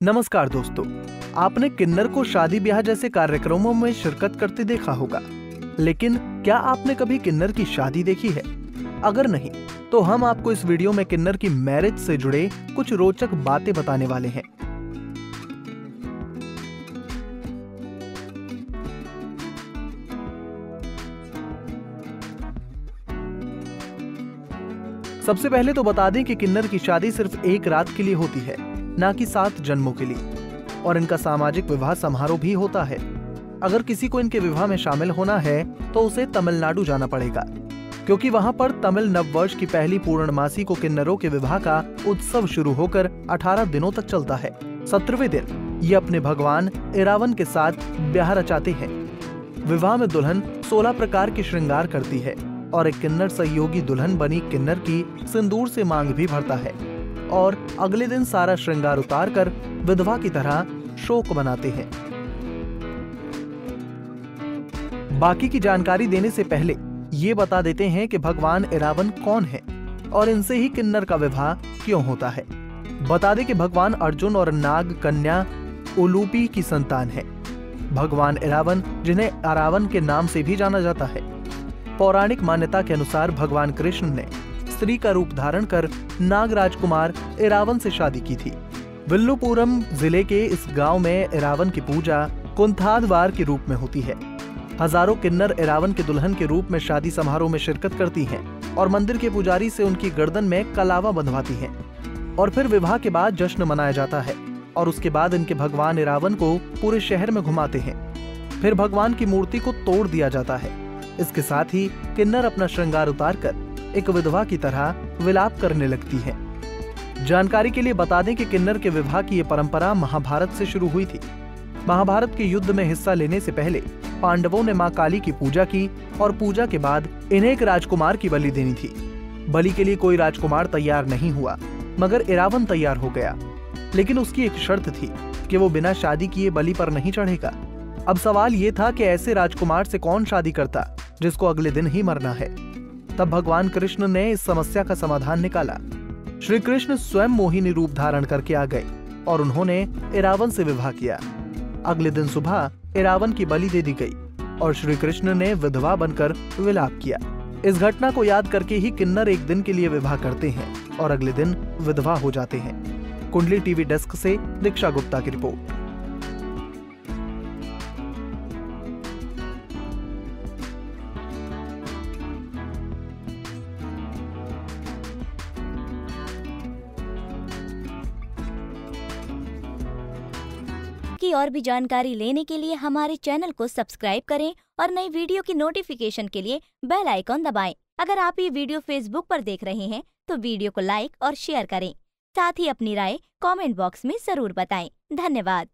नमस्कार दोस्तों, आपने किन्नर को शादी ब्याह जैसे कार्यक्रमों में शिरकत करते देखा होगा, लेकिन क्या आपने कभी किन्नर की शादी देखी है? अगर नहीं तो हम आपको इस वीडियो में किन्नर की मैरिज से जुड़े कुछ रोचक बातें बताने वाले हैं। सबसे पहले तो बता दें कि किन्नर की शादी सिर्फ़ एक रात के लिए होती है। न कि सात जन्मों के लिए। और इनका सामाजिक विवाह समारोह भी होता है। अगर किसी को इनके विवाह में शामिल होना है तो उसे तमिलनाडु जाना पड़ेगा। क्योंकि वहाँ पर तमिल नववर्ष की पहली पूर्णमासी को किन्नरों के विवाह का उत्सव शुरू होकर 18 दिनों तक चलता है। सत्रहवें दिन, ये अपने भगवान इरावन के साथ ब्याह रचाते हैं। विवाह में दुल्हन 16 प्रकार की श्रृंगार करती है, और एक किन्नर सहयोगी दुल्हन बनी किन्नर की सिंदूर से मांग भी भरता है। और अगले दिन सारा श्रृंगार उतार कर विधवा की तरह शोक मनाते हैं। बाकी की जानकारी देने से पहले ये बता देते हैं कि भगवान इरावन कौन है और इनसे ही किन्नर का विवाह क्यों होता है। बता दें कि भगवान अर्जुन और नाग कन्या उलूपी की संतान है। भगवान इरावन जिन्हें अरावन के नाम से भी जाना जाता है। पौराणिक मान्यता के अनुसार भगवान कृष्ण ने स्त्री का रूप धारण कर नाग राजकुमार इरावन से शादी की थी। विल्लुपुरम ज़िले के इस गाँव में इरावन की पूजा कुंथादवार के रूप में होती है। हज़ारों किन्नर इरावन के दुल्हन के रूप में शादी समारोह में शिरकत करती हैं और मंदिर के पुजारी से उनकी गर्दन में कलावा बंधवाती हैं। और फिर विवाह के बाद जश्न मनाया जाता है और उसके बाद इनके भगवान इरावन को पूरे शहर में घुमाते हैं। फिर भगवान की मूर्ति को तोड़ दिया जाता है। इसके साथ ही किन्नर अपना श्रृंगार उतार कर एक विधवा की तरह विलाप करने लगती है। जानकारी के लिए बता दें कि किन्नर के विवाह की ये परंपरा महाभारत से शुरू हुई थी। महाभारत के युद्ध में हिस्सा लेने से पहले पांडवों ने माँ काली की पूजा की और पूजा के बाद इन्हें एक राजकुमार की बलि देनी थी। बलि के लिए कोई राजकुमार तैयार नहीं हुआ, मगर इरावन तैयार हो गया। लेकिन उसकी एक शर्त थी कि वो बिना शादी किए बलि पर नहीं चढ़ेगा। अब सवाल ये था कि ऐसे राजकुमार से कौन शादी करता, जिसको अगले दिन ही मरना है। तब भगवान कृष्ण ने इस समस्या का समाधान निकाला। श्री कृष्ण स्वयं मोहिनी रूप धारण करके आ गए और उन्होंने इरावन से विवाह किया। अगले दिन सुबह इरावन की बलि दे दी गई और श्री कृष्ण ने विधवा बनकर विलाप किया। इस घटना को याद करके ही किन्नर एक दिन के लिए विवाह करते हैं और अगले दिन विधवा हो जाते हैं। कुंडली टीवी डेस्क से दीक्षा गुप्ता की रिपोर्ट। की और भी जानकारी लेने के लिए हमारे चैनल को सब्सक्राइब करें और नई वीडियो की नोटिफिकेशन के लिए बेल आइकॉन दबाएँ। अगर आप ये वीडियो फेसबुक पर देख रहे हैं तो वीडियो को लाइक और शेयर करें साथ ही अपनी राय कमेंट बॉक्स में ज़रूर बताएँ। धन्यवाद